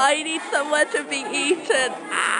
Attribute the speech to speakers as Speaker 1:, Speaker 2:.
Speaker 1: I need someone to be eaten. Ah.